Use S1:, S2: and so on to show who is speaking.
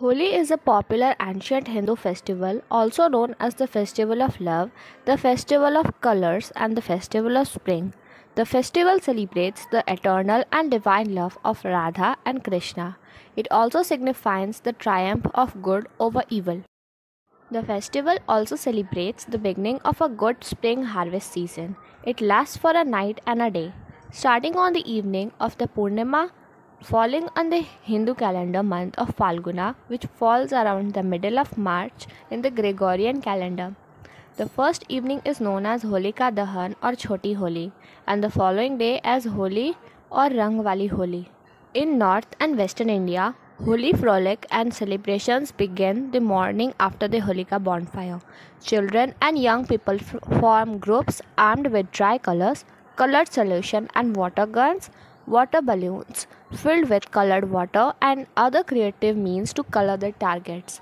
S1: Holi is a popular ancient Hindu festival, also known as the Festival of Love, the Festival of Colors, and the Festival of Spring. The festival celebrates the eternal and divine love of Radha and Krishna. It also signifies the triumph of good over evil. The festival also celebrates the beginning of a good spring harvest season. It lasts for a night and a day. Starting on the evening of the Purnima, falling on the Hindu calendar month of Falguna, which falls around the middle of March in the Gregorian calendar. The first evening is known as Holika Dahan or Choti Holi, and the following day as Holi or Rangwali Holi. In North and Western India, Holi frolic and celebrations begin the morning after the Holika bonfire. Children and young people form groups armed with dry colors, colored solution, and water guns water balloons filled with colored water and other creative means to color the targets.